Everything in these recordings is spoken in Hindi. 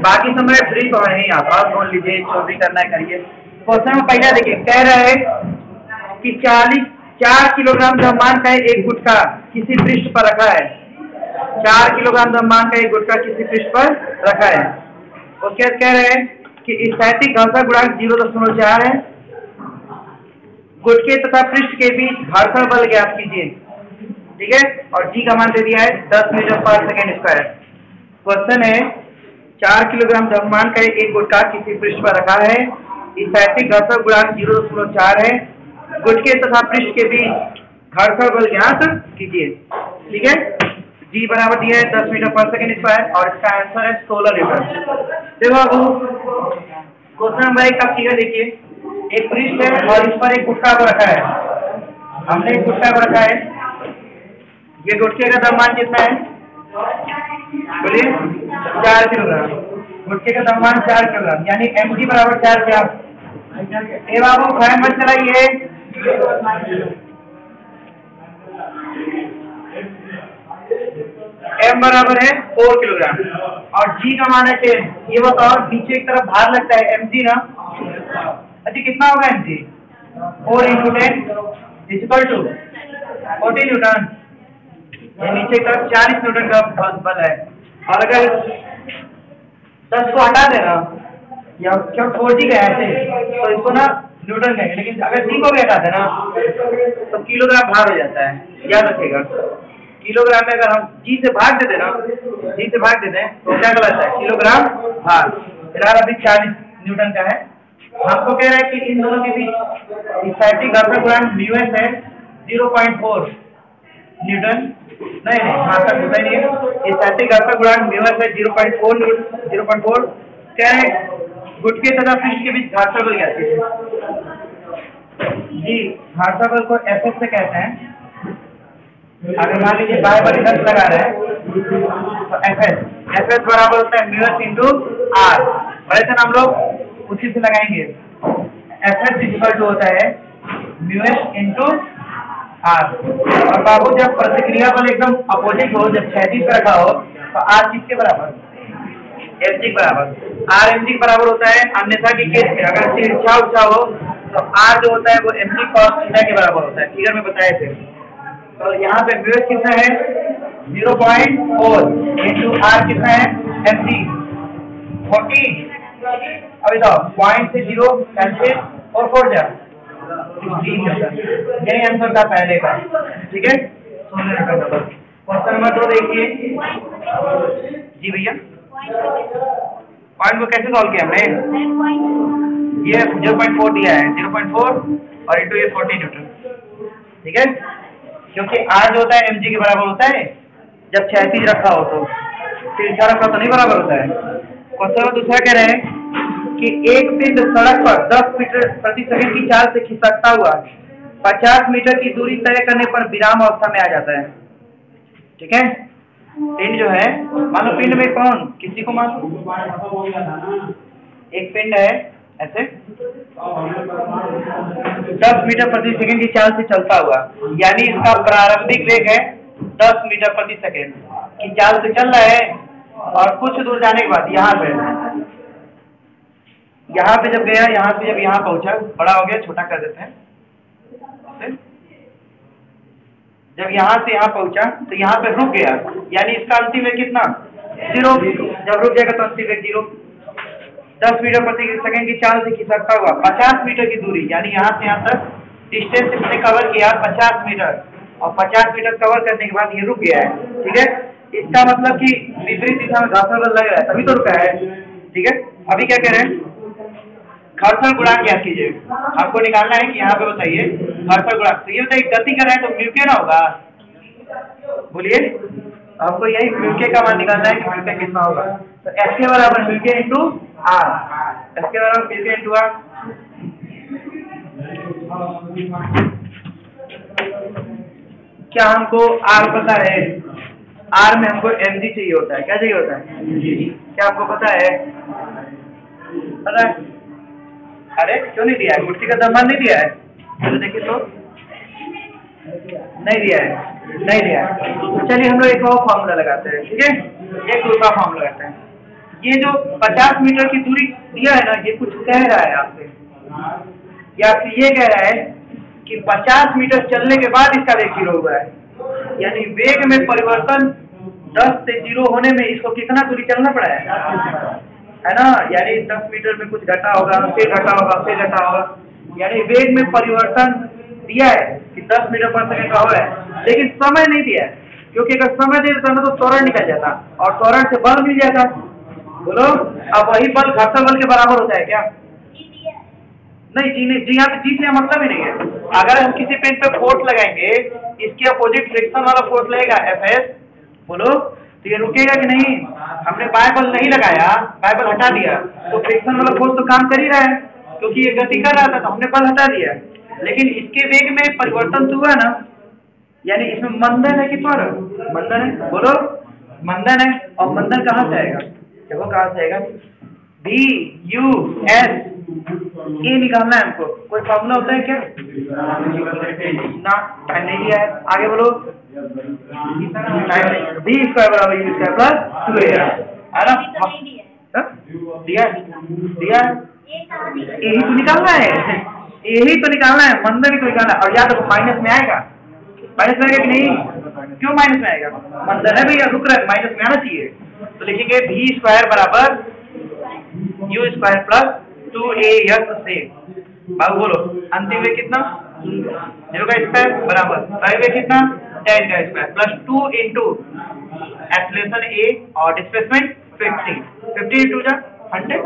बाकी समय फ्री तो है आप बोल लीजिए, जो भी करना करिए। क्वेश्चन में पहला देखिए, कह रहे हैं कि चालीस, चार किलोग्राम द्रव्यमान का एक गुटका किसी पृष्ठ पर रखा है? चार किलोग्राम द्रव्यमान का एक गुटका किसी पृष्ठ पर रखा है। उसके बाद कह रहे हैं कि स्थैतिक घर्षण गुणांक ज़ीरो दशमलव चार है। गुटके तथा पृष्ठ के बीच घर्षण बल ज्ञात कीजिए। ठीक है? और जी का मान दे दिया है, दस मीटर पर सेकेंड स्क्वायर क्वेश्चन है चार किलोग्राम द्रव्यमान का एक गुटका किसी पृष्ठ पर रखा है। स्थैतिक घर्षण गुणांक ज़ीरो दशमलव चार है। गुटके तथा पृष्ठ के बीच घर्षण बल ज्ञात कीजिए। ठीक है? जी, बराबर दिया है। दस मीटर पर सेकेंड स्क्वायर और इसका आंसर है सोलह लीटर देखो बाबू क्वेश्चन नंबर एक का फिगर देखिए। एक पृष्ठ है और इस पर एक गुटका को रखा है। हमने एक गुटका को रखा है। ये गुटके का द्रव्यमान कितना है? बोलिए। चार किलोग्राम गुटके का द्रव्यमान चार किलोग्राम यानी एम जी बराबर चार क्या? ए बाबू फ़ैन मत चलाइए। एम बराबर है फोर किलोग्राम। और जी का मान है टेन ये बताओ, नीचे की तरफ़ भार लगता है एम जी ना? अच्छा कितना होगा M G four into ten is equal to forty newton नीचे की तरफ़ चालीस न्यूटन का बल है। और अगर दस को हटा देना, या क्या फोर जी गया ऐसे तो इसको ना न्यूटन कहेंगे। लेकिन अगर जी को भी हटा देना तो किलोग्राम भार हो जाता है। याद रखेगा किलोग्राम में अगर हम जी से भाग देते ना, जी से भाग देते हैं तो क्या गलत है? किलोग्राम भार। फ़िलहाल अभी चालीस न्यूटन का है। हमको कह रहा है कि इन दोनों के बीच स्थैतिक घर्षण गुणांक म्यू एस है ज़ीरो पॉइंट फोर न्यूटन? नहीं नहीं हाँ होता ही नहीं है। स्थैतिक घर्षण गुणांक म्यूएस है zero point four zero point four क्या है? गुटके तथा पृष्ठ के बीच घर्षण बल कहते हैं? जी घर्षण बल को एफ़ से कहते हैं। अगर मान लीजिए बाय बल इधर लगा रहे हैं तो एफ़ एस एफ़ एस बराबर होता है म्यूएस इंटू आर वैसे हम लोग उसी से लगाएँगे। एफ़ एस इक्वल टू होता है म्यूएस इंटू आर और बाबू, जब प्रतिक्रिया बल एकदम अपोजिट हो, जब क्षैतिज पर रखा हो तो आर किसके बराबर। जी बराबर। आर एम जी बराबर होता है, अन्यथा के केस में अगर तिरछा उछा हो तो आर जो होता है, वो एम जी कॉस थीटा के बराबर होता है। फिगर में बताए थे तो यहाँ पे म्यूएस कितना है? Zero point four into R कितना है? एम जी फोर्टी अभी तो पॉइंट से ज़ीरो कैंसिल और फोर जा। यही आंसर था पहले का। ठीक है? क्वेश्चन नंबर दो देखिए। जी भैया। पॉइंट को कैसे सॉल्व किया हमने? ये ज़ीरो पॉइंट फोर दिया है। ज़ीरो पॉइंट फोर और इंटू ये फोर्टी न्यूटन ठीक है? क्योंकि आर जो होता है एम जी के बराबर होता है। जब क्षैतिज रखा हो तो। तिरछा रखा तो नहीं बराबर होता है। क्वेश्चन में दूसरा कह रहे हैं। कि एक पिंड सड़क पर 10 मीटर प्रति सेकंड की चाल से खिसकता हुआ 50 मीटर की दूरी तय करने पर विराम अवस्था में आ जाता है। ठीक है? पिंड जो है, मान लो पिंड में कौन? किसी को मान एक पिंड है, ऐसे। दस मीटर प्रति सेकंड की चाल से चलता हुआ, यानी इसका प्रारंभिक वेग है दस मीटर प्रति सेकंड। की चाल से चल रहा है और कुछ दूर जाने के बाद यहाँ पे यहाँ पे जब गया, यहाँ से जब यहाँ पहुँचा, बड़ा हो गया, छोटा कर देते हैं। जब यहाँ से यहाँ पहुँचा तो यहाँ पे रुक गया। यानी इसका अंतिम वेग कितना? ज़ीरो। जब रुक जाएगा तो अंतिम वेग ज़ीरो। दस मीटर प्रति सेकंड की चाल से खिसकता हुआ, पचास मीटर की दूरी, यानी यहाँ से यहाँ तक डिस्टेंस इसने कवर किया पचास मीटर। और पचास मीटर कवर करने के बाद ये रुक गया है। ठीक है? इसका मतलब कि विपरीत दिशा में घर्षण लग रहा है, तभी तो रुका है। ठीक है? अभी क्या कह रहे हैं? घर्षण गुणांक क्या कीजिए। आपको निकालना है कि यहाँ पे बताइए घर्षण गुणांक। तो ये बताइए, गति कर रहा है तो म्यूके ना होगा? बोलिए। आपको यही म्यूके का मान निकालना है कि म्यूके कितना होगा? तो एस के बराबर म्यूके इंटू आर एस के बराबर म्यूके इंटू आर क्या हमको आर पता है? आर में हमको एम जी चाहिए होता है। क्या चाहिए होता है? क्या आपको पता है? पता है? अरे क्यों नहीं दिया है? गुटकी का दमान नहीं दिया है? तो। नहीं दिया है। नहीं दिया है। चलिए हम लोग एक और फॉर्मूला लगाते हैं, ठीक है? एक दूसरा फॉर्मूला लगाते हैं। ये जो 50 मीटर की दूरी दिया है ना, ये कुछ कह रहा है आपसे। या आपसे ये कह रहा है कि 50 मीटर चलने के बाद इसका वेग ज़ीरो हुआ है। यानी वेग में परिवर्तन 10 से ज़ीरो होने में इसको कितना दूरी चलना पड़ा है? है ना? यानी 10 मीटर में कुछ घटा होगा, फिर घटा होगा, फिर घटा होगा। यानी वेग में परिवर्तन दिया है कि 10 मीटर पर सेकंड का हुआ है लेकिन समय नहीं दिया है, क्योंकि अगर समय दे देता ना तो त्वरण निकल जाता और त्वरण से बल मिल जाता। बोलो? अब वही बल घर्षण बल के बराबर होता है क्या? नहीं, जी नहीं, जी यहाँ पे जी से मतलब ही नहीं है। अगर हम किसी पेन पे फोर्स लगाएँगे, इसके अपोजिट फ्रिक्शन वाला फोर्स लगेगा एफ़ एस बोलो? तो ये रुकेगा कि नहीं? हमने बाइबल नहीं लगाया, बाइबल हटा दिया। तो फ्रिक्शन वाला फोर्स तो काम कर ही रहा है, क्योंकि ये गति कर रहा था तो हमने बल हटा दिया। लेकिन इसके वेग में परिवर्तन तो हुआ ना। यानी इसमें मंदन है कि त्वरण मंदन है? बोलो। मंदन है। और मंदन कहाँ से आएगा? देखो कहाँ से आएगा। बी यू एस ए निकालना है हमको कोई फॉर्मूला होता है क्या ना टाइम नहीं दिया है आगे बोलो बी स्क्वायर बराबर U square plus two A है ना हाँ? दिया दिया यही तो निकालना है यही तो निकालना है मंदन ही तो निकालना है और याद रखो माइनस में आएगा माइनस में आएगा कि नहीं क्यों माइनस में आएगा मंदन है भैया रुक रहा है माइनस में आना चाहिए तो लिखेंगे भी स्क्वायर बराबर U square plus two A S से बाबू बोलो। अंतिम में कितना? ज़ीरो का स्क्वायर बराबर। फाइव में कितना? टेन का square plus two into acceleration A और डिस्प्लेसमेंट फिफ्टी फिफ्टी इंटू जा हंड्रेड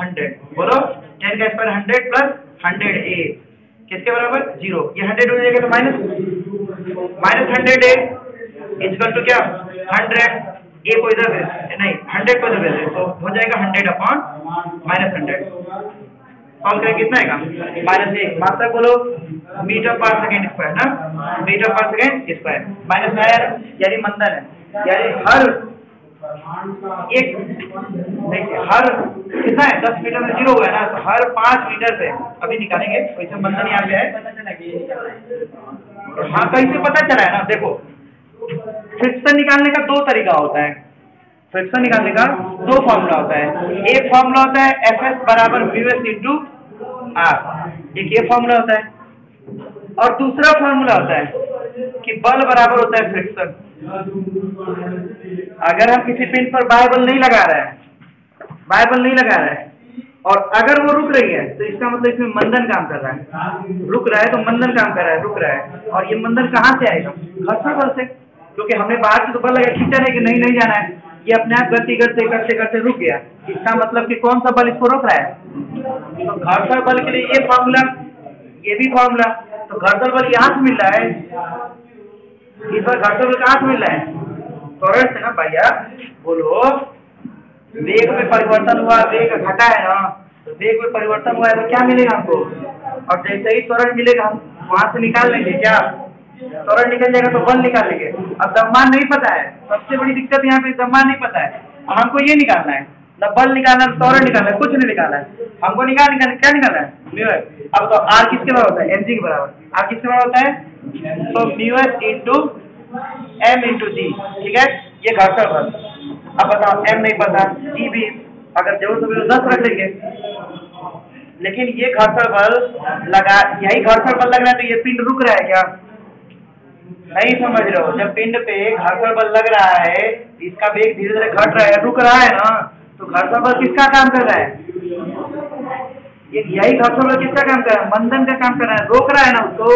हंड्रेड बोलो। टेन का square hundred plus hundred A किसके बराबर? ज़ीरो ये हंड्रेड हो जाएगा तो minus minus hundred A is equal to क्या? हंड्रेड ए को इधर नहीं हंड्रेड को इधर भेज तो हो जाएगा hundred upon minus hundred solve करें कितना आएगा? माइनस एक। मात्रा बोलो। मीटर पर सेकेंड स्क्वायर ना? मीटर पर सेकेंड स्क्वायर माइनस में यानी मंदन है। यानी हर एक, देखिए, हर कितना है? दस मीटर में ज़ीरो हुआ है ना? तो हर पाँच मीटर से अभी निकालेंगे। वैसे बंधन यहाँ पे है। हाँ कैसे पता चला है ना? देखो फ्रिक्शन निकालने का दो तरीका होता है। फ्रिक्शन निकालने का दो फॉर्मूला होता है। एक फॉर्मूला होता है एफ़ एस बराबर म्यू इंटू आर एक ये फॉर्मूला होता है। और दूसरा फॉर्मूला होता है कि बल बराबर होता है फ्रिक्शन अगर हम किसी पिन पर बाइबल नहीं लगा रहे हैं बाइबल नहीं लगा रहे हैं, और अगर वो रुक रही है तो इसका मतलब इसमें मंदन काम कर रहा है। रुक रहा है तो मंदन काम कर रहा है, रुक रहा है। और ये मंदन कहाँ से आएगा? घर्षण बल से। क्योंकि हमने बाहर से तो बल लगा खींचा है कि नहीं नहीं जाना है। ये अपने आप गति करते करते करते रुक गया। इसका मतलब कि कौन सा बल इसको रोक रहा है? तो घर्षण बल के लिए ये फॉर्मूला ये भी फॉर्मूला तो घर्षण बल यहाँ से मिल रहा है। इस बार घर्षण बल कहाँ से मिल रहा है? त्वरण से ना भैया? बोलो। वेग में परिवर्तन हुआ, वेग घटा है ना। तो वेग में परिवर्तन हुआ है तो क्या मिलेगा हमको? और जैसे ही त्वरण मिलेगा, हम वहाँ से निकाल लेंगे क्या? त्वरण निकल जाएगा तो बल निकाल लेंगे। अब दम्मान नहीं पता है। सबसे बड़ी दिक्कत यहाँ पे दम्मान नहीं पता है। और हमको ये निकालना है। न बल निकालना है त्वरण निकालना है, कुछ नहीं निकालना है। हमको निकाल निकाल, क्या निकालना है? अब तो आर किसके बराबर होता है? एम जी के बराबर। आर किसके बराबर होता है? तो mu S into M into G ठीक है? ये घर्षण बल। अब बताओ एम नहीं पता जी भी अगर ज़रूरत होगी तो दस रख लेंगे लेकिन ये घर्षण बल लगा, यही घर्षण बल लग रहा है तो ये पिंड रुक रहा है क्या? नहीं समझ रहे हो। जब पिंड पे घर्षण बल लग रहा है, इसका वेग धीरे धीरे घट रहा है, रुक रहा है ना तो घर्षण बल किसका काम कर रहा है? यही घर्षण बल किसका काम कर रहा है? मंदन का काम कर रहा है। रोक रहा है ना उसको?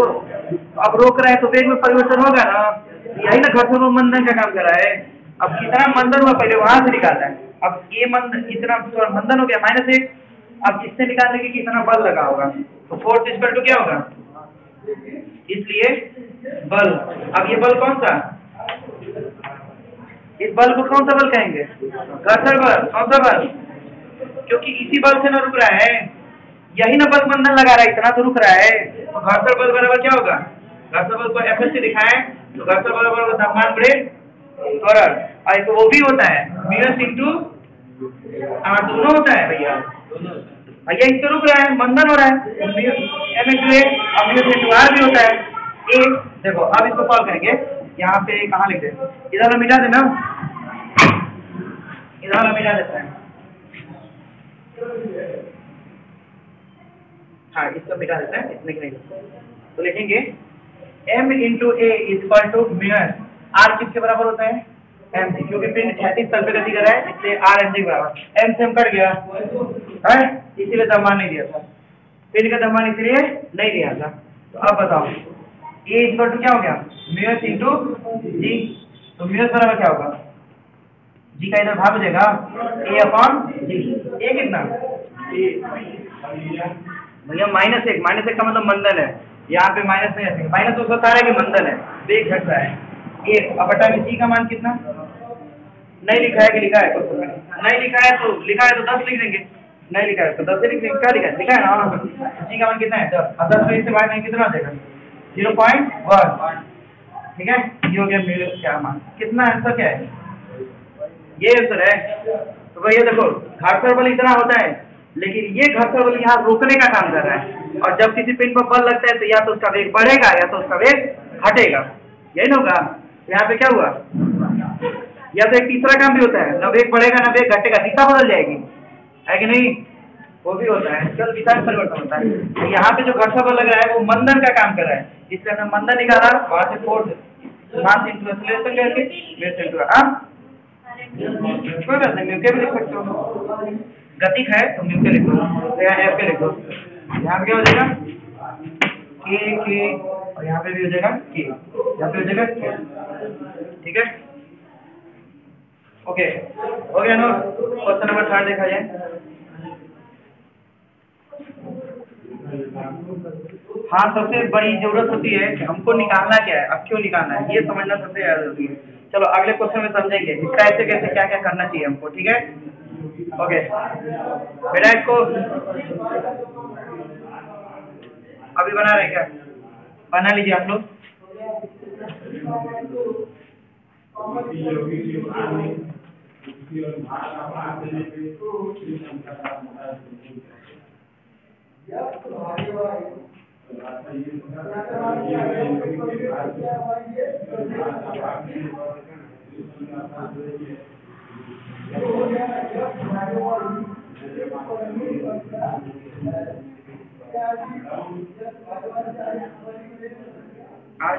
अब रोक रहा है तो वेग में परिवर्तन होगा ना। यही ना घर्षण बल मंदन का काम कर रहा है। अब कितना मंदन हुआ पहले वहाँ से निकालना है। अब ये मंदन इतना मंदन हो गया माइनस एक। अब इससे निकालने की कितना बल लगा होगा? तो फोर्थ इक्वल टू क्या होगा? इसलिए बल अब ये बल कौन सा? इस बल को कौन सा बल कहेंगे? घर्षण बल कौन सा बल क्योंकि इसी बल से ना रुक रहा है। यही ना बल बंधन लगा रहा है, इतना तो रुक रहा है। तो घर्षण बल बराबर क्या होगा? घर्षण बल को एफ़ से दिखाएँ तो घर्षण बल बराबर तापमान त्वरण और एक वो भी होता है म्यूस इंटू हाँ दोनों होता है भैया। भैया इससे रुक रहा है मंदन हो रहा है। एम इंटू ए और इंटू आर भी होता है। ए, देखो, अब इसको सॉल्व करेंगे। यहाँ पे कहाँ लिख दे इधर हम मिटा देना। इधर वाला मिटा देते हैं। हाँ इसको मिटा देते हैं नहीं तो लिखेंगे, m into A is equal to R किसके बराबर होता है? सी, क्योंकि क्षैतिज तल पे गति कर रहा है, इसलिए आर एम के बराबर। से कट गया। है? इसीलिए दमान नहीं दिया था। पिन का दमान इसलिए नहीं दिया था। तो अब बताओ। ए इक्वल टू क्या हो गया? म्यूस इंटू जी तो म्यूस बराबर क्या होगा? जी का इधर भाग हो जाएगा ए अपॉन जी ए कितना? भैया माइनस एक माइनस एक का मतलब मंदन है। यहाँ पे माइनस नहीं आएगा माइनस उसका तारा कि मंदन है। तो एक घटता है। एक अब बटा में जी का मान कितना? नहीं लिखा है कि लिखा है? में नहीं। लिखा है तो लिखा है तो दस लिख देंगे। नहीं लिखा है तो दस लिख देंगे। क्या लिखा है? लिखा है ना? जी का मान कितना है? दस। अब दस में इससे भाग नहीं कितना जाएगा ज़ीरो पॉइंट वन। ठीक है? ये हो गया मेरे क्या मान? कितना आंसर क्या है? ये आंसर है। तो भैया देखो घाटसर बल इतना होता है, लेकिन ये घर्षण बल यहाँ रोकने का काम कर रहा है। और जब किसी पिन पर बल लगता है तो या तो उसका वेग बढ़ेगा, या तो उसका वेग घटेगा। यही ना होगा? यहाँ पे क्या हुआ? या तो एक तीसरा काम भी होता है, न वेग बढ़ेगा, न वेग घटेगा, दिशा बदल जाएगी। है कि नहीं? वो भी होता है। दिशा में परिवर्तन होता है। तो यहाँ पे जो घर्षण बल लग रहा है, वो मंदन का काम कर रहा है। इसलिए हमने मंदन निकाला, वहाँ से फोर्स मास इंटू एक्सलेशन करके वेट हाँ कोई बात नहीं म्यूके भी लिख सकते हो। गतिक है तो म्यू के लिखो यहाँ एफ़ के लिखो यहाँ पे क्या हो जाएगा? के के और यहाँ पे भी हो जाएगा के यहाँ पे हो जाएगा के ठीक है? ओके गया नोट क्वेश्चन नंबर थर्ड देखा जाए। हाँ सबसे बड़ी ज़रूरत होती है कि हमको निकालना क्या है, अब क्यों निकालना है? ये समझना सबसे ज़्यादा ज़रूरी है। चलो, अगले क्वेश्चन में समझेंगे कि कैसे कैसे क्या क्या करना चाहिए हमको, ठीक है? ओके बेटा इसको अभी बना रहे क्या? बना लीजिए आप लोग। आज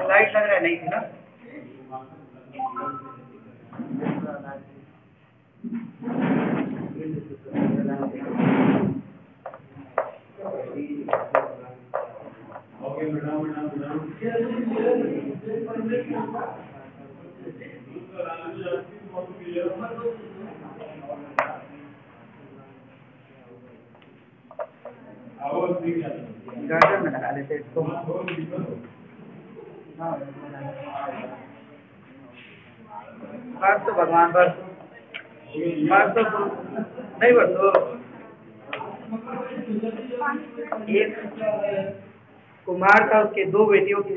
लाइट लग रहा है नहीं थी ना इसको हाँ। बस तो भगवान बस बस तो नहीं बस तो एक कुमार था उसके दो बेटियों की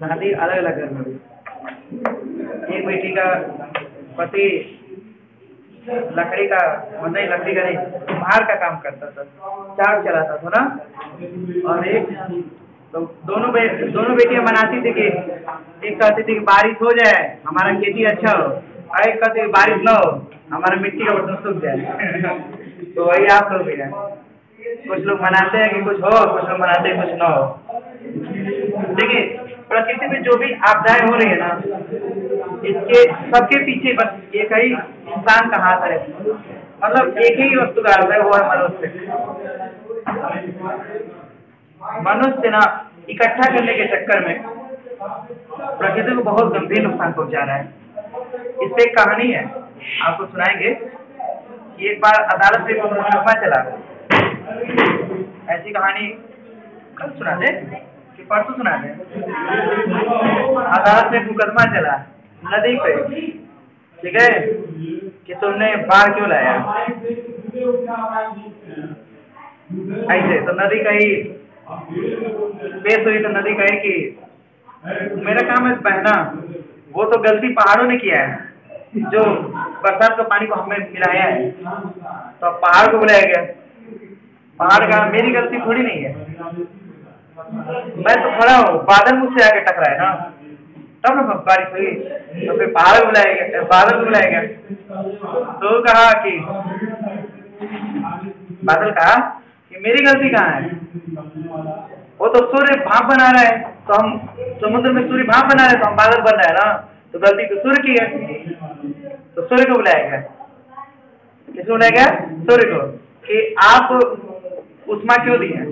शादी अलग अलग घर में हुई एक बेटी का पति लकड़ी का नहीं लकड़ी का नहीं कुम्हार का काम करता था चार चलाता था ना? और एक तो दोनों बे, दोनों बेटियाँ मनाती थी कि एक कहती थी कि बारिश हो जाए हमारा खेती अच्छा हो और एक कहती बारिश न हो हमारा मिट्टी का बर्तन सूख जाए। तो वही आप लोग भी हैं। कुछ लोग मनाते हैं कि कुछ हो, कुछ लोग मनाते हैं, कुछ न हो। देखिए, प्रकृति में जो भी आपदाएँ हो रही है ना, इसके, सबके पीछे बस एक ही इंसान का हाथ है। मतलब एक ही वस्तु का है, वो है मनुष्य। मनुष्य ना, इकट्ठा करने के चक्कर में प्रकृति को बहुत गंभीर नुकसान पहुँचा रहा है। इस पे एक कहानी है, आपको सुनाएँगे कि एक बार अदालत में मुकदमा चला। ऐसी कहानी कल सुना दे, कि परसों सुना दे। अदालत में मुकदमा चला, नदी पे। ठीक है? कि तुमने बाढ़ क्यों लाया? ऐसे तो नदी कही पेश हुई तो नदी कही कि मेरा काम है बहना। वो तो गलती पहाड़ों ने किया है, जो बरसात का पानी को हमें मिलाया है। तो पहाड़ को बुलाया गया। पहाड़ का, मेरी गलती थोड़ी नहीं है। मैं तो खड़ा हूँ, बादल मुझसे आके टकराए ना। तब ना बारिश हुई। तो फिर बादल बुलाया बादल बुलाया तो कहा कि, बादल कहा कि मेरी गलती कहाँ है? वो तो सूर्य भाप बना रहा है तो हम समुद्र में सूर्य भाप बना रहे तो हम बादल बन रहे हैं ना। तो गलती तो सूर्य की है। तो सूर्य को बुलाया गया। किसको बुलाया गया? सूर्य को कि आप उष्मा क्यों दिए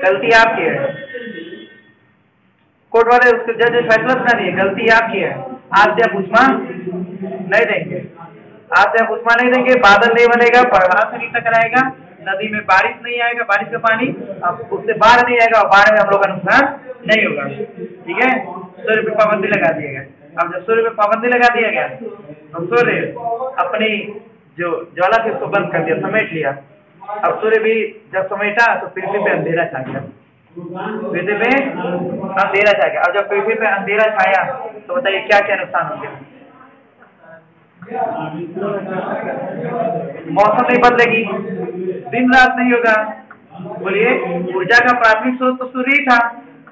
गलती आपकी है। कोर्ट वाले उसके जज फैसला सुना दिए, गलती आपकी है। आप जब उष्मा नहीं देंगे। आप जब उष्मा नहीं देंगे, बादल नहीं बनेगा पहाड़ से नहीं टकराएगा, नदी में बारिश नहीं आएगा, बारिश का पानी, अब उससे बाढ़ नहीं आएगा, और बाढ़ में हम लोग का नुकसान नहीं होगा। ठीक है? सूर्य पे पाबंदी लगा दिया गया। अब जब सूर्य पे पाबंदी लगा दिया गया तो सूर्य अपनी जो ज्वाला थी उसको बंद कर दिया, समेट लिया। अब सूर्य भी जब समेटा तो पृथ्वी पे अंधेरा छा गया। पृथ्वी पे अंधेरा छा गया। अब जब पृथ्वी पे अंधेरा छाया तो बताइए क्या क्या नुकसान हो गया? मौसम नहीं बदलेगी। दिन रात नहीं होगा। बोलिए, ऊर्जा का प्राथमिक स्रोत तो सूर्य था।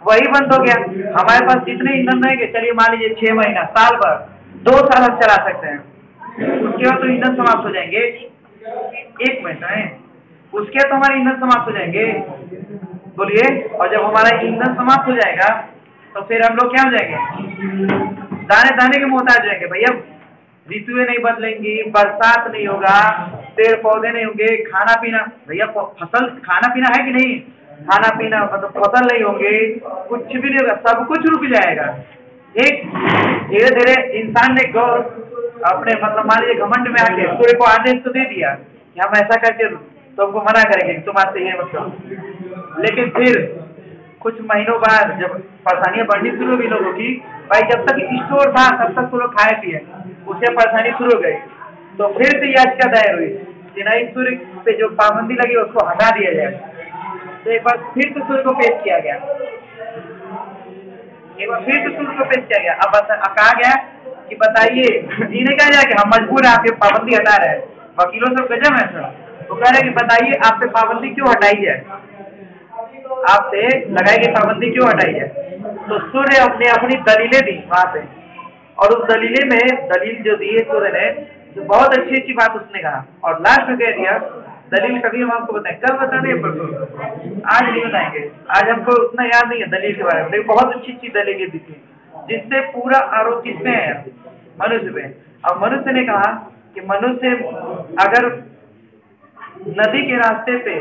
वही बंद हो गया। हमारे पास जितने ईंधन रहेंगे चलिए मान लीजिए छह महीना, साल भर, दो साल हम चला सकते हैं। उसके बाद तो ईंधन समाप्त हो जाएँगे। एक मिनट, है। उसके तो हमारे ईंधन समाप्त हो जाएँगे। बोलिए, और जब हमारा ईंधन समाप्त हो जाएगा तो फिर हम लोग क्या हो जाएँगे? दाने दाने के मोहताज जाएँगे। भैया, ऋतुएँ नहीं बदलेंगी, बरसात नहीं होगा पेड़ पौधे नहीं होंगे खाना पीना भैया फ़सल खाना पीना है कि नहीं? खाना पीना मतलब फ़सल नहीं होंगे, कुछ भी नहीं होगा, सब कुछ रुक जाएगा। एक धीरे धीरे इंसान ने गौर अपने मतलब मान लीजिए घमंड में आके, सूर्य को आदेश तो दे दिया कि हम ऐसा करके तुमको हमको मना करेंगे तुम आज से ये मतलब लेकिन फिर कुछ महीनों बाद जब परेशानियाँ बढ़नी शुरू हुई लोगों की, भाई जब तक स्टोर था, तब तक तो लोग खाए पिए, उससे परेशानी शुरू हो गई। तो फिर से याचिका दायर हुई? कि नहीं सूर्य पे जो पाबंदी लगी, उसको हटा दिया जाए। तो एक बार फिर तो सूर्य को पेश किया गया। एक बार फिर तो सूर्य को पेश किया गया। अब कहा गया कि बताइए इन्हें कहा जाए कि हम मजबूर है आपके पाबंदी हटा रहे हैं। वकीलों से गजब है सर। वो कह रहे हैं कि बताइए आपसे पाबंदी क्यों हटाई जाए आपसे लगाई गई पाबंदी क्यों हटाई जाए तो सूर्य अपने अपनी दलीलें दी वहाँ पे। और उस दलीले में दलील जो दी है सूर्य ने तो बहुत अच्छी अच्छी बात उसने कहा। और लास्ट में कह दिया, दलील कभी हम आपको बताएँ? कल बता दें परसों? आज नहीं बताएँगे। आज हमको उतना याद नहीं है दलील के बारे में। लेकिन बहुत अच्छी अच्छी दलीलें दी थी, जिससे पूरा आरोप किसमें है मनुष्य में अब मनुष्य ने कहा कि मनुष्य अगर नदी के रास्ते पे।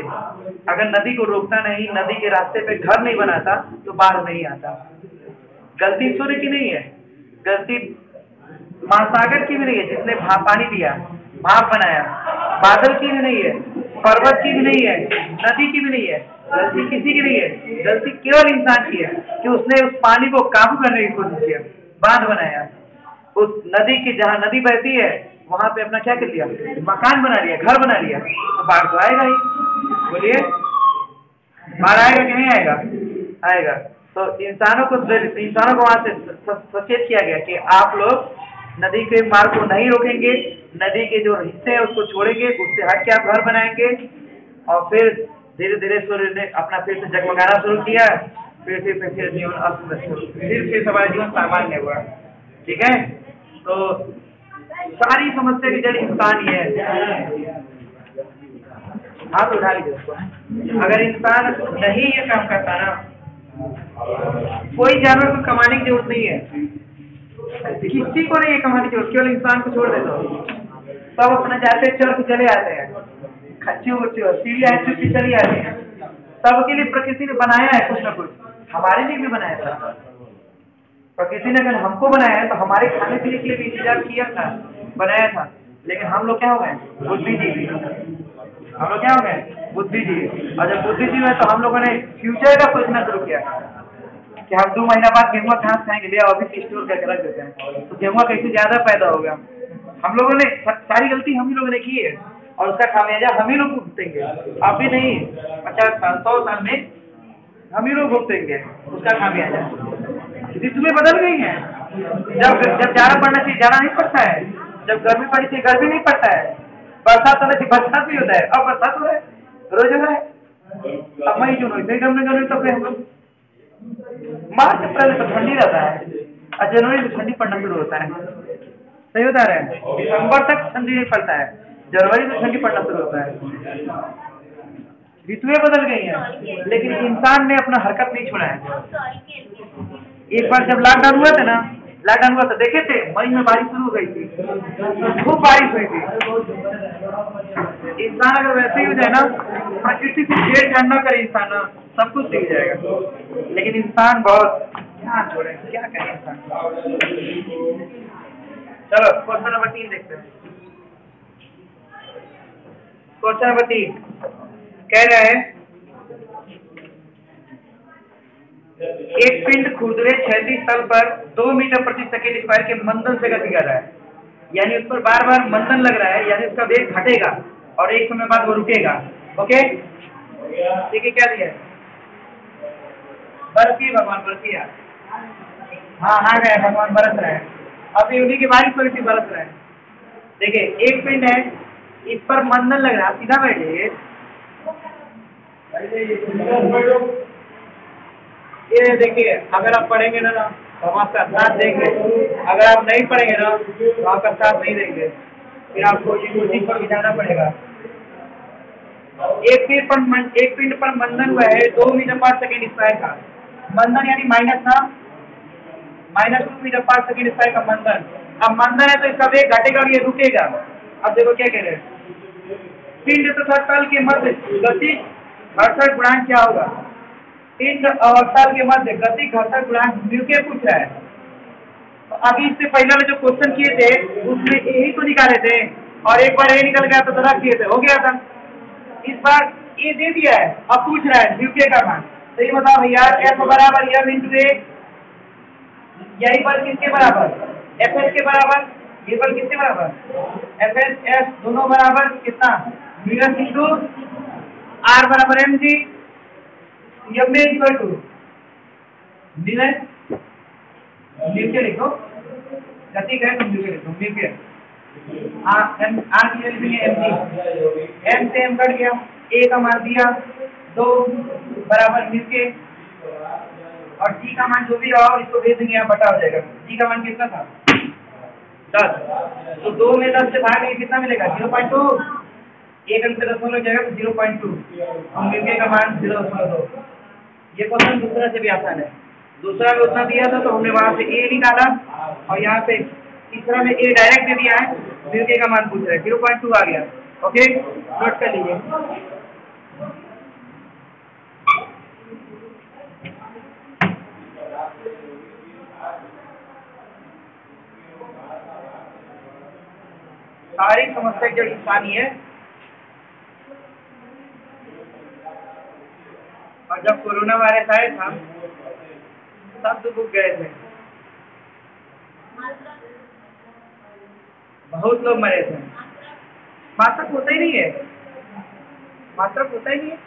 अगर नदी को रोकता नहीं, नदी के रास्ते पे घर नहीं बनाता तो बाढ़ नहीं आता। गलती सूर्य की नहीं है, गलती महासागर की भी नहीं है, जिसने पानी दिया, भाप बनाया। बादल की भी नहीं है, पर्वत की भी नहीं है, नदी की भी नहीं है, गलती किसी की नहीं है। गलती केवल इंसान की है कि उसने उस पानी को काबू करने की कोशिश किया, बाँध बनाया। उस नदी की जहाँ नदी बहती है वहाँ पे अपना क्या कर लिया? मकान बना लिया, घर बना लिया। तो बाढ़ तो आएगा ही। बोलिए बाढ़ आएगा कि नहीं आएगा? आएगा। तो इंसानों को इंसानों को वहाँ से सचेत किया गया कि आप लोग नदी के मार्ग को नहीं रोकेंगे, नदी के जो हिस्से हैं उसको छोड़ेंगे, उससे हट के आप घर बनाएँगे। और फिर धीरे धीरे सूर्य ने अपना फिर से जगमगाना शुरू किया। फिर फिर फिर फिर जीवन अस्त फिर फिर हमारा जीवन सामान्य हुआ। ठीक है? तो सारी समस्या की जड़ इंसान ही है। हाथ उठा लीजिए अगर इंसान नहीं ये काम करता ना, कोई जानवर को कमाने की ज़रूरत नहीं है। किसी को नहीं कमाने की ज़रूरत, केवल इंसान को छोड़ देता सब अपना जाते चल के चले आते हैं। खच्ची उच्ची ऐसी चुपी चली आती है। सबके लिए प्रकृति ने बनाया है कुछ ना कुछ। हमारे लिए भी बनाया था। प्रकृति ने अगर हमको बनाया है तो हमारे खाने पीने के लिए भी इंतज़ार किया था। बनाया था। लेकिन हम लोग क्या हो गए? बुद्धिजीवी हम लोग क्या हो गए? बुद्धिजीवी और जब बुद्धिजीवी है तो हम लोगों ने फ्यूचर का सोचना शुरू किया। कि हम दो महीना बाद गेहूँ घास खाएँगे भैया अभी स्टोर करके रख देते हैं। तो गेहूँ कैसे ज़्यादा पैदा हो गया। हम लोगों ने सारी गलती हम ही लोगों ने की है। और उसका खामियाजा हम ही लोग भुगतेंगे। आप अभी नहीं। पचास साल सौ साल में हम ही लोग भुगतेंगे उसका खामियाजा। ऋतुएँ बदल गई है। जब जब जाना पड़ना चाहिए, जाना नहीं पड़ता है। जब गर्मी पड़ी थी, गर्मी नहीं पड़ता है। बरसात होने थी बरसात भी होता है। अब बरसात हो रहा है। रोज हो रहा है। अब मई, जून फिर गर्मी गर्मी तो लोग मार्च, अप्रैल तो ठंडी रहता है। और जनवरी से ठंडी पड़ना शुरू होता है। सही बता रहे हैं? दिसंबर तक ठंडी नहीं पड़ता है। जनवरी से ठंडी पड़ना शुरू होता है। ऋतुएँ बदल गई हैं। लेकिन इंसान ने अपना हरकत नहीं छोड़ा है। एक बार जब लॉकडाउन हुआ था ना लॉकडाउन हुआ था देखे थे, मई में बारिश शुरू हो गई थी। खूब बारिश हुई थी। इंसान अगर वैसे ही हो जाए ना, प्रकृति से छेड़छाड़ ना करे इंसान सब कुछ सीख जाएगा। लेकिन इंसान बहुत क्या छोड़े क्या करे इंसान? चलो, क्वेश्चन नंबर तीन देखते हैं। क्वेश्चन नंबर तीन। कह रहे हैं एक पिंड खुरदुरे क्षैतिज तल पर दो मीटर प्रति सेकेंड स्क्वायर के मंदन से गति कर रहा है। यानी उस पर बार बार मंदन लग रहा है, यानी उसका वेग घटेगा और एक समय बाद वो रुकेगा। ओके? ठीक है क्या दिया बरसी भगवान, बरसी हाँ हाँ गए भगवान बरस रहे हैं। अभी उन्हीं की बारिश हुई थी बरस रहे हैं? देखिए, एक पिंड है, इस पर मंदन लग रहा है। सीधा बैठे ये देखिए अगर आप पढ़ेंगे ना ना तो हम आपका साथ देंगे। अगर आप नहीं पढ़ेंगे ना तो आपका साथ नहीं देंगे। फिर आपको ये कोचिंग पर भी जाना पड़ेगा। एक पिंड पर मन, एक पिंड पर मंदन हुआ है दो मीटर पर सेकेंड स्क्वायर का। मंदन यानी माइनस ना? माइनस टू मीटर पर सेकेंड स्क्वायर का मंदन। अब मंदन है तो इसका वेग घटेगा और ये रुकेगा। अब देखो क्या कह रहे हैं। पिंड तथा तल के मध्य गति घर्षण गुणांक क्या होगा? और तल के मध्य गति घर्षण गुणांक मिलके पूछ रहा है। तो अभी इससे पहले में जो क्वेश्चन किए थे, उसमें यही तो निकाले थे। और एक बार ये निकल गया तो रख किए थे। हो गया था। इस बार ये दे दिया है। अब पूछ रहा है यूके का मान। तो ये बताओ भैया एफ़ बराबर एम इंटू ए यही बल किसके बराबर? एफ़ एस के बराबर। ये बल किसके बराबर? एफ़ एस एस दोनों बराबर कितना? आर बराबर M G M A equal to मिले म्यू के लिखो? गति कहे तो म्यू के लिखो म्यू के एम आर की वैल्यू है एम जी एम से एम कट गया ए का मान दिया, दो बराबर म्यू के और टी का मान जो भी रहा, इसको भेज देंगे बटा हो जाएगा। टी का मान कितना था? दस। तो दो में दस से भाग कितना मिलेगा? ज़ीरो पॉइंट टू एक अंक दशमलव जाएगा तो ज़ीरो पॉइंट टू और म्यूके का मान ज़ीरो दशमलव दो। ये क्वेश्चन दूसरा से भी आसान है। दूसरा में उतना दिया था तो हमने वहाँ से ए निकाला और यहाँ पे तीसरा में ए डायरेक्ट दे दिया है म्यूके का मान पूछ रहे हैं। ज़ीरो पॉइंट टू आ गया। ओके नोट कर लीजिए। सारी समस्या जो इंसानी है। और जब कोरोना वायरस आया था, सब तो रुक गए थे। बहुत लोग मरे थे। मात्रक होता ही नहीं है। मात्रक होता ही नहीं है।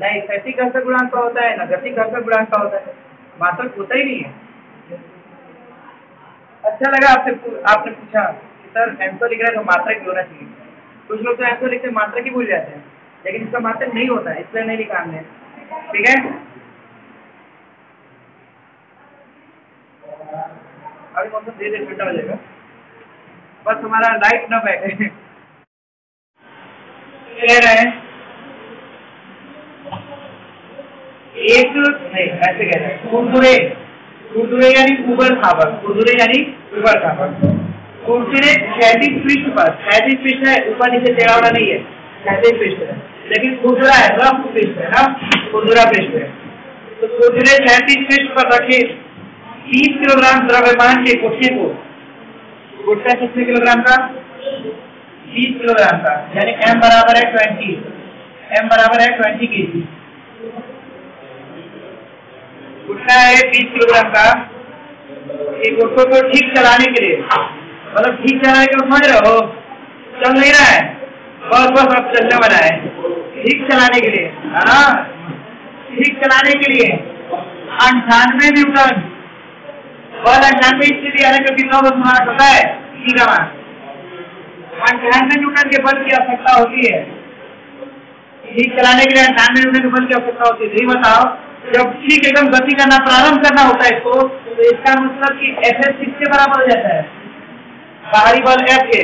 नहीं स्थैतिक घर्षण गुणांक का होता है, ना गति घर्षण गुणांक का होता है। मात्रक होता ही नहीं है। अच्छा लगा आपसे आपने पूछा कि सर एंसो लिख रहे हैं तो मात्रक भी होना चाहिए। कुछ लोग तो एंसो लिखते मात्रक ही भूल जाते हैं। लेकिन इसका मात्रक नहीं होता है, इसलिए नहीं लिखा हमने। ठीक है? अभी मौसम धीरे ठंडा हो जाएगा। बस हमारा लाइट न बैठे कह रहे। हैं एक, नहीं, ऐसे कह रहे हैं। यानी उबर यानी पृष्ठ है, ऊपर नीचे नहीं है। पृष्ठ है। लेकिन खुरदुरा है रफ पृष्ठ है ना खुदरा पृष्ठ है। तो खुरदुरे क्षैतिज पृष्ठ पर रखे। तीस किलोग्राम द्रव्यमान के गुटके को। गुटका कितने किलोग्राम का? बीस किलोग्राम का। यानी एम बराबर है ट्वेंटी। एम बराबर है ट्वेंटी के जी गुटका है बीस किलोग्राम का। ये गुटकों को ठीक चलाने के लिए। मतलब ठीक चलाने के समझ रहे हो? चल नहीं रहा है। बस बस, अब चलने वाला है। ठीक चलाने के लिए। हाँ। ठीक चलाने के लिए। अंठानवे न्यूटन बल अंठानवे इसलिए दिया है क्योंकि नौ बस हमारा पता है। ठीक है अंठानवे न्यूटन के बल की आवश्यकता होती है। ठीक चलाने के लिए अंठानवे न्यूटन के बल की आवश्यकता होती है। यही बताओ जब ठीक एकदम गति करना प्रारंभ करना होता है इसको तो इसका मतलब कि एफ़ एस सिक्स के बराबर हो जाता है? बाहरी बल एफ़ के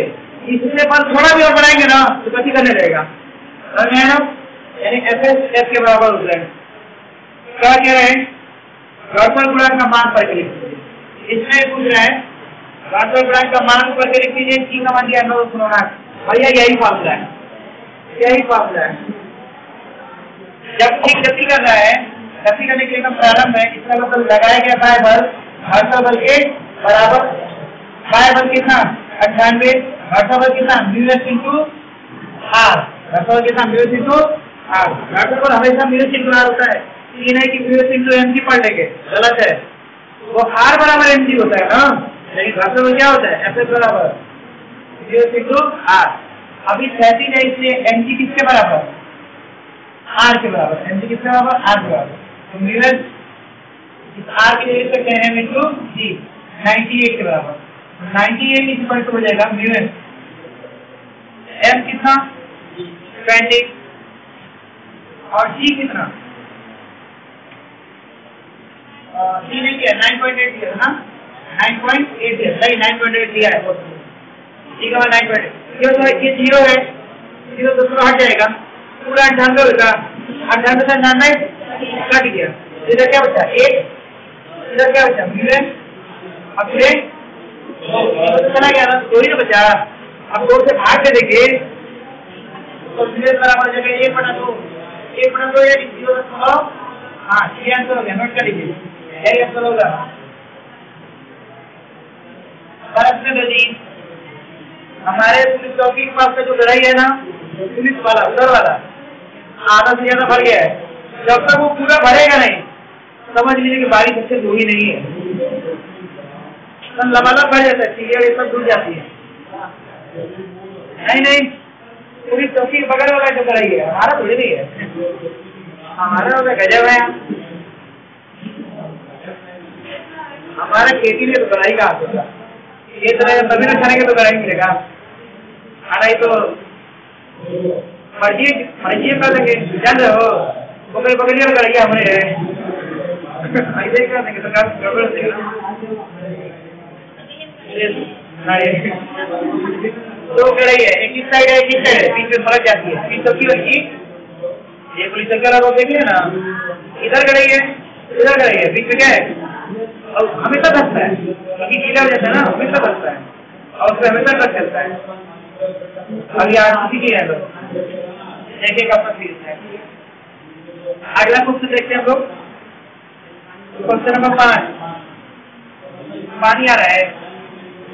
इससे बल थोड़ा भी और बढ़ाएँगे ना तो गति करने लगेगा। यानी एफ़ एस एफ़ के बराबर हो। जाएगा क्या कह रहे हैं? घर्षण गुणांक का मान पर इसमें पूछ रहा है घर्षण गुणांक का मान पर लिख दीजिए टी का मान दिया नौ सुनोना भैया यही फार्मूला है। यही फार्मूला है। जब ठीक गति कर रहा है गति करने के लिए प्रारंभ है। इसका मतलब लगाया गया बाय बल घर्षण बल के बराबर बाय बल कितना? अट्ठानवे। घर्षण बल कितना? इंटू आर घर्षण बल कितना म्यूएस इंटू आर घर्षण बल हमेशा म्यूएस इंटू आर होता है। तीन है कि म्यूएस इंटू एम जी पढ़ गलत है। वो आर बराबर एम जी होता है ना लेकिन घर्षण बल क्या होता है? एफ़ एस बराबर। म्यूएस इंटू आर अभी सैंतीस है, इसलिए एम जी किसके बराबर? आर के बराबर। एम जी किसके बराबर? आर के बराबर। तो म्यूएस इस आर के लिए लिख सकते हैं इंटू जी नाइन्टी एट के बराबर। नाइन्टी एट इक्वल टू हो जाएगा म्यूएस एम कितना? ट्वेंटी और जी कितना? जी ने किया नाइन पॉइंट एट ना? नाइन पॉइंट एट सही नाइन पॉइंट एट दिया है। ठीक है नाइन पॉइंट ये तो ये ज़ीरो है। ज़ीरो तो हट जाएगा। पूरा अठानवे होगा अठानवे से कट गया। इधर क्या बचा? एक। इधर क्या बचा? अब फिर चला गया। ना दो ही तो बचा। अब दो से देखिए। तो म्यू बराबर जगह एक बटा दो, एक बटा दो या ज़ीरो दशमलव हाँ ये आंसर हो गया, नोट कर लीजिए। यही आंसर होगा प्रश्न दो हमारे चौकी के पास का जो लड़ाई है ना, पुलिस वाला, उधर वाला, आधा से ज़्यादा भर गया है। जब तक वो पूरा भरेगा नहीं, समझ लीजिए कि बारिश अच्छे हुई नहीं है। लबालब भर जाता है ये सब डूब जाती है। नहीं नहीं। पूरी चौकी बगल वाला जो कराई है हमारा थोड़ी नहीं है। हमारा तो गजब है। हमारा खेती में तो कढ़ाई का हाथ होगा ये तरह तभी ना खाने के तो कढ़ाई मिलेगा। खाना ही तो मर्ज़ी मर्ज़ी कर देंगे जान रहे हो पकड़ पकड़िए कर गया हमने ऐसे ही कर देंगे तो काम गड़बड़ देगा दो कढ़ाई है, एक साइड है, एक इस साइड है, बीच में फ़र्क जाती है। बीच सबकी लगी ये पुलिस चक्कर आप देखिए ना? इधर कढ़ाई है, इधर कढ़ाई है, बीच में क्या है? और हमेशा बचता है। क्योंकि गीला हो जाता है ना, हमेशा बचता है। और उसमें हमेशा कट चलता है। अभी आज किसी की है तो। देखिए कब तक है। अगला क्वेश्चन देखते हैं हम लोग। क्वेश्चन नंबर पाँच। पानी आ रहा है।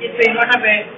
इस पे इन्वर्टर पे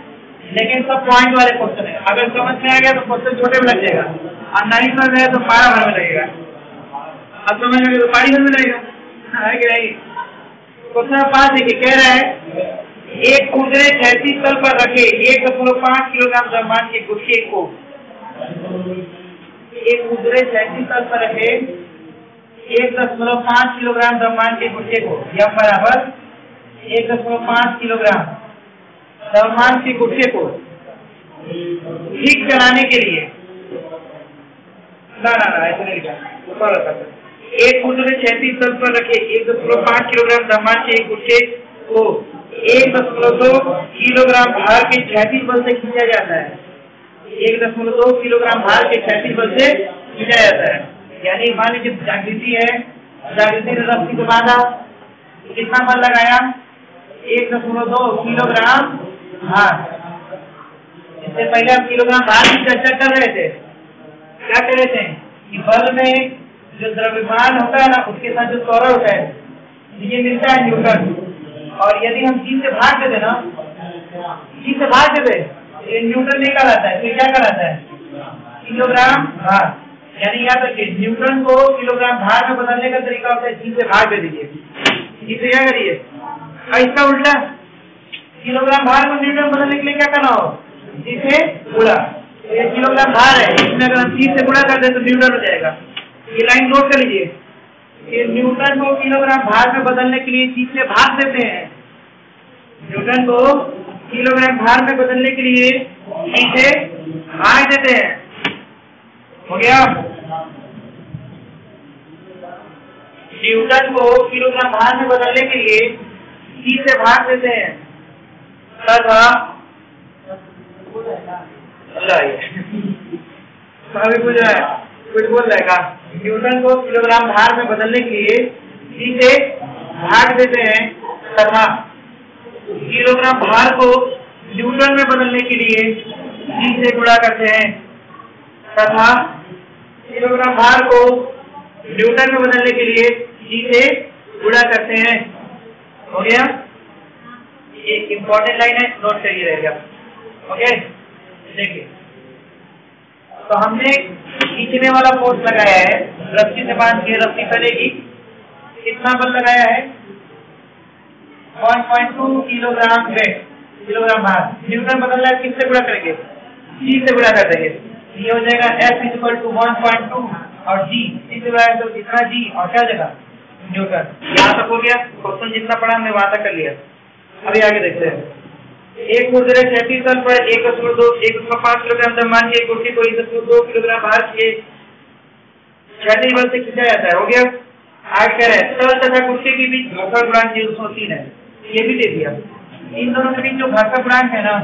लेकिन सब पॉइंट वाले क्वेश्चन है। अगर समझ में आ गया तो क्वेश्चन छोटे में लग जाएगा। और नहीं समझ में तो पारा भर में लगेगा। अब समझ में तो पारी भर में लगेगा। है कि नहीं? क्वेश्चन पाँच देखिए, कह रहा है, एक खुदरे छत्तीस तल पर रखे एक दशमलव पाँच किलोग्राम द्रव्यमान के गुच्छे को। एक मुद्रे सैंतीस तल पर रखे एक दशमलव पाँच किलोग्राम द्रव्यमान के गुच्छे को। यम बराबर एक दशमलव पाँच किलोग्राम। द्रव्यमान के गुच्छे को ठीक चलाने के लिए। ना ना ना, ऐसे नहीं लिखा। ऊपर एक मुद्रे छत्तीस तल पर रखे। एक दशमलव पाँच किलोग्राम द्रव्यमान के गुच्छे को एक दशमलव दो किलोग्राम भार के छत्तीस बल से खींचा जाता है। एक दशमलव दो किलोग्राम भार के छत्तीस बल से खींचा जाता है। यानी मान लीजिए जागृति है। जागृति ने रस्सी को बांधा। कितना बल लगाया? एक दशमलव दो किलोग्राम भार इससे पहले हम किलोग्राम भार की चर्चा कर रहे थे। क्या कह रहे थे? कि बल में जो द्रव्यमान होता है ना, उसके साथ जो त्वरण होता है, ये मिलता है न्यूटन और यदि हम चीज़ से भाग देते ना चीज़ से भाग देते ये न्यूटन नहीं कहलाता है तो क्या कहलाता है? किलोग्राम भार यानी याद रखिए न्यूटन को किलोग्राम भार में बदलने का तरीका होता है जी से भाग दे दीजिए। जी से क्या करिए? इसका उल्टा किलोग्राम भार को न्यूटन बदलने के लिए क्या करना हो? जी से गुणा। तो ये किलोग्राम भार है, इसमें अगर हम जी से गुणा कर दे तो न्यूटन हो जाएगा। ये लाइन नोट कर लीजिए। कि न्यूटन को किलोग्राम भार में बदलने के लिए जी से भाग देते हैं। न्यूटन को किलोग्राम भार में बदलने के लिए जी से भाग देते हैं। हो गया? न्यूटन को किलोग्राम भार में बदलने के लिए सी से भाग देते हैं। अभी कुछ कुछ बोल जाएगा न्यूटन को किलोग्राम भार में बदलने के लिए से भाग देते हैं, तथा किलोग्राम भार को न्यूटन में बदलने के लिए जी से गुणा करते हैं, तथा किलोग्राम भार को न्यूटन में बदलने के लिए जी से गुणा करते हैं। हो गया? ये इंपॉर्टेंट लाइन है नोट करिए रहेगा ओके देखिए। तो हमने खींचने वाला फोर्स लगाया है। रस्सी से बाँध के रस्सी चलेगी। कितना बल लगाया है? 1.2 किलोग्राम वेट किलोग्राम भार न्यूटन बदल रहा है, किससे गुणा करेंगे? जी से गुणा कर देंगे। ये हो जाएगा F equal to one point two और जी इस गुणा तो इतना जी और क्या जगह न्यूटन। यहाँ तक हो गया क्वेश्चन जितना पढ़ा हमने वहाँ तक कर लिया। अभी आगे देखते हैं। एक मुद्रे क्षैतिज तल पर, एक दशमलव दो, एक दशमलव पाँच किलोग्राम द्रव्यमान की, एक कुर्सी को एक दशमलव दो किलोग्राम भार के। क्षैतिज बल से खींचा जाता है, हो गया? आज कह रहे हैं तल तथा कुर्सी के बीच घर्षण गुणांक ज़ीरो दशमलव तीन है। ये भी दे दिया। इन दोनों के बीच जो घर्षण गुणांक है ना,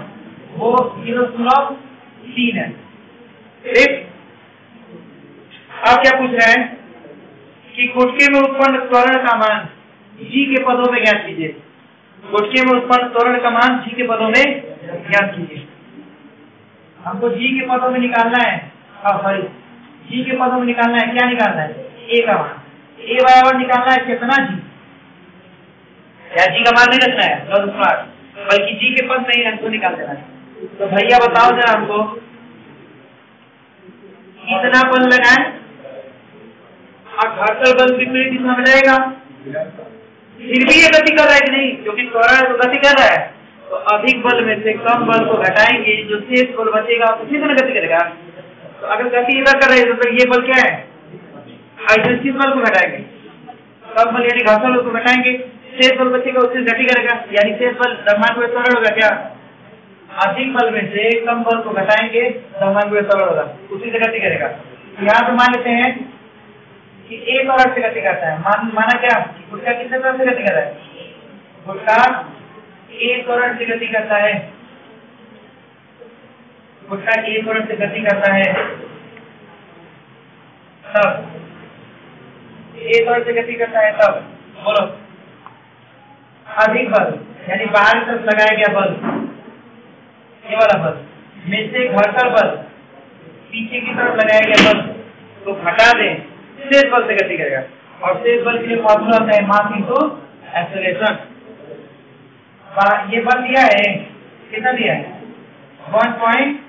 वो ज़ीरो दशमलव तीन है। ठीक अब क्या पूछ रहे हैं कि गुटके में उत्पन्न त्वरण का मान जी के पदों में ज्ञात कीजिए। गुटके में उत्पन्न त्वरण का मान जी के पदों में ज्ञात कीजिए। हमको जी के पदों में निकालना है। सॉरी जी के पदों में निकालना है। क्या निकालना है? ए का मान। ए बराबर निकालना है कितना जी? या जी का मान नहीं रखना है? बल्कि जी के पद नहीं हमको निकाल देना है। तो भैया बताओ जरा हमको। कितना बल लगाए? और घर्षण बल विपरीत दिशा में रहेगा फिर भी ये गति कर रहा है कि नहीं? क्योंकि त्वरण तो गति कर रहा है तो अधिक बल में से कम बल को घटाएँगे, जो शेष बल बचेगा उसी से गति करेगा। तो अगर गति इधर कर रहे हैं तो ये बल क्या है? जिस बल को घटाएँगे। कम बल यानी घर्षण बल को घटाएँगे। शेष बल बचेगा, उससे गति करेगा। यानी शेष बल द्रव्यमान में त्वरण होगा क्या? अधिक बल में से कम बल को घटाएँगे, द्रव्यमान में त्वरण होगा। उसी से गति करेगा। यहाँ तो मान लेते हैं कि एक और से गति करता है। मान, माना क्या? गुटका कितने तरह से गति कर रहा है? गुटका एक और से गति करता है। गुटका एक और से गति करता है। तब एक और से गति करता है, तब बोलो। अधिक बल, यानी बाहर की तरफ़ लगाया गया बल। ये वाला बल। में से घर्षण बल, पीछे की तरफ़ लगाया गया बल। तो घटा दें। शेष बल से गति करेगा। और शेष बल के लिए फॉर्मूला होता है मास इंटू एक्सेलरेशन ये बल दिया है, कितना दिया है? वन पॉइंट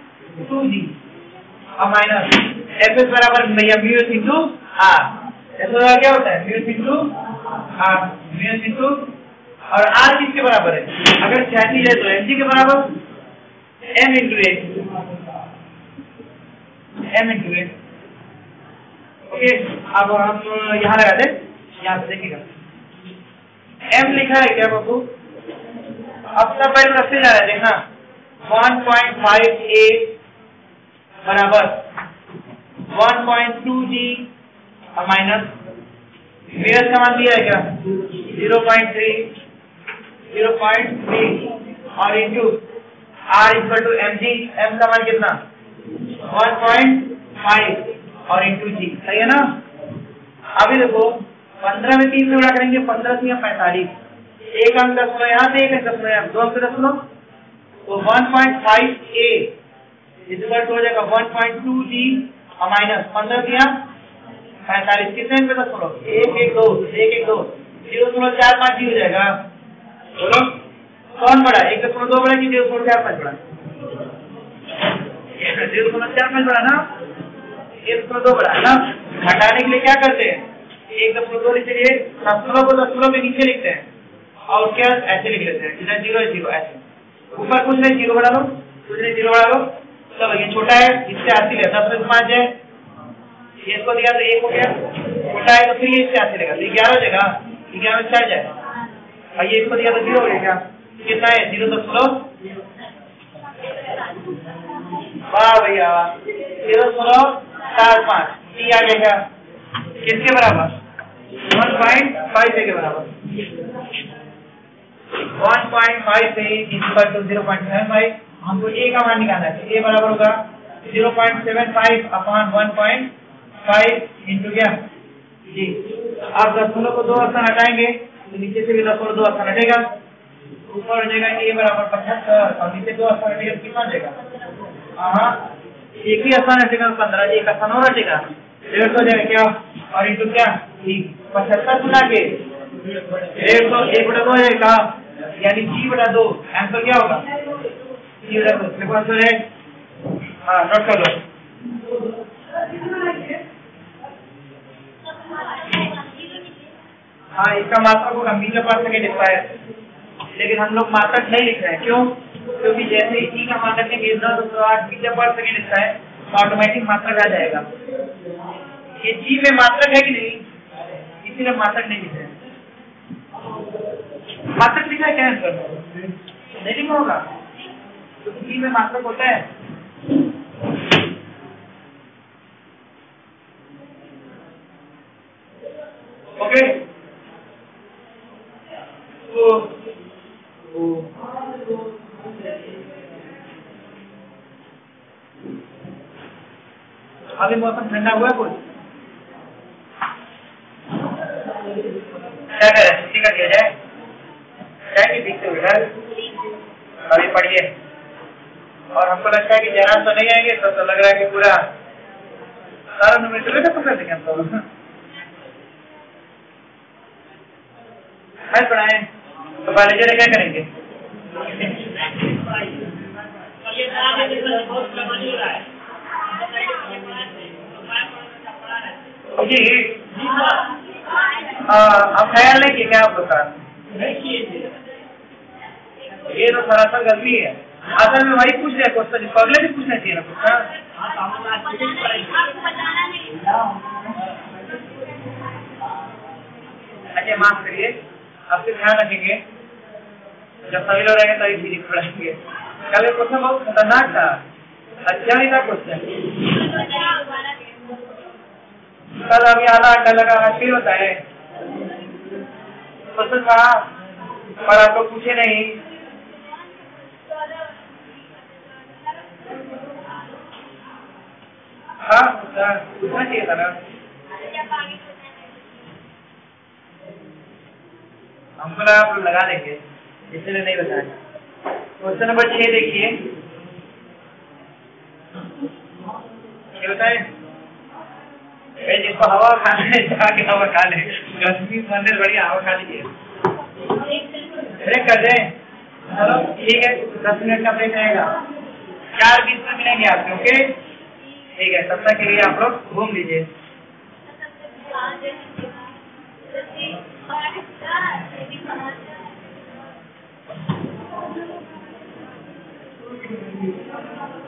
टू जी और माइनस एफ़ एस बराबर भैया एस इंटू आर एस क्या होता है? Mu S into R mu S into और आर किसके बराबर है? अगर क्षैतिज है तो एम जी के बराबर। M into M into A okay, अब हम यहाँ लगा दे। यहाँ से देखिएगा। एम लिखा है क्या बाबू? सब पहले रखते जा रहे हैं। देखना वन पॉइंट फाइव ए बराबर one point two G minus where का मान दिया है क्या? Zero point three zero point three और into R equal to M G M का मान कितना? वन पॉइंट फाइव और इंटू जी सही है ना? अभी देखो, पंद्रह में तीन से बड़ा करेंगे, पंद्रह से पैंतालीस। एक अंक दस यहाँ से एक अंक दस यहाँ। दो अंक दस तो one point five A equal हो जाएगा वन पॉइंट टू जी और माइनस पंद्रह यहाँ पैंतालीस। कितने अंक दस बोलो? एक एक, दो। एक एक, दो। ज़ीरो दशमलव चार पाँच जी हो जाएगा। बोलो? कौन बड़ा? एक दशमलव दो बड़ा कि ज़ीरो दशमलव चार पाँच बड़ा? ज़ीरो दशमलव चार पाँच बड़ा ना? एक बड़ा। है ना, घटाने के लिए क्या करते हैं? एक दशमलव दो लिखते लिए दशमलव को दशमलव के नीचे लिखते हैं। और क्या ऐसे लिख लेते हैं? इधर ज़ीरो ज़ीरो, ऐसे। ऊपर कुछ नहीं, ज़ीरो बढ़ा दो। कुछ नहीं, ज़ीरो बढ़ा दो। चलो, ये छोटा है, इससे अस्सी ले, दस में पाँच है। ये इसको दिया तो एक हो गया। छोटा है तो फिर ये इससे अस्सी लेगा। तो ग्यारह हो जाएगा ग्यारह में चार जाए। और ये इसको दिया तो ज़ीरो हो जाएगा। कितना है? ज़ीरो दशमलव वाह भैया ज़ीरो दशमलव चार पाँच टी आ जाएगा किसके बराबर? वन पॉइंट फाइव के बराबर। One point five three equal to zero point seven five हमको ए का मान निकालना है। ए बराबर होगा zero point seven five upon one point five into क्या? जी आप दशमलव को दो स्थान हटाएँगे तो नीचे से भी दशमलव दो स्थान हटेगा। ऊपर हो जाएगा ए बराबर पचहत्तर और नीचे दो स्थान हटेगा तो कितना हो जाएगा? हाँ। एक ही स्थान हटेगा पंद्रह, एक स्थान और हटेगा डेढ़ सौ जाएगा क्या? और इंटू क्या? पचहत्तर गुना के। डेढ़ सौ, एक बटा दो जाएगा यानी जी बटा दो। आंसर क्या होगा? जी बटा दो। मेरे पास है हाँ नोट कर लो। हाँ इसका मात्रक होगा मीटर पर सेकेंड स्क्वायर लेकिन हम लोग मात्रक नहीं लिख रहे हैं। क्यों? क्योंकि जैसे ही का मान रखेंगे दस सौ आठ मीटर पर सेकेंड स्क्वायर तो ऑटोमेटिक मात्रक आ जाएगा। ये जी में मात्रक है कि नहीं? इसीलिए मात्रक नहीं लिख रहे मात्रक लिखा है क्या आंसर नहीं लिखा होगा। तो जी में मात्रक होता है? ओके तो अभी मौसम ठंडा हुआ कुछ? क्या करें छुट्टी कर दिया जाए क्या कि हुए घर अभी पढ़िए। और हमको लगता है कि जयराम तो नहीं आएँगे तो, तो लग रहा है कि पूरा सारा नंबर खत्म कर देंगे हम तो। है पढ़ाए। तो बायोलॉजी क्या करेंगे? जी अब ख्याल नहीं किया क्या आप बता ये तो सरासर गलती है। असल में वही पूछ रहे क्वेश्चन अगले भी पूछना चाहिए ना कुछ अच्छा माफ़ करिए अब से ध्यान रखेंगे। जब सभी लोग रहेंगे तभी फिजिक्स पढ़ाएँगे। कल ये क्वेश्चन बहुत खतरनाक था। अच्छा नहीं था क्वेश्चन। कल अभी आधा घंटा लगा फिर होता है। क्वेश्चन था पर आप लोग पूछे नहीं। हाँ पूछना चाहिए था ना। हमको आप लगा देंगे। इसलिए नहीं बताया। क्वेश्चन नंबर छह देखिए। ये बताए? जिसको हवा खाना जाके हवा खा ले। गर्मी मंदिर बढ़िया हवा खा लीजिए। ब्रेक कर दें चलो, ठीक है, दस मिनट का ब्रेक रहेगा। चार बीस में मिलेंगे आपके, ओके? ठीक है, तब तक के लिए आप लोग घूम लीजिए। मोबाइल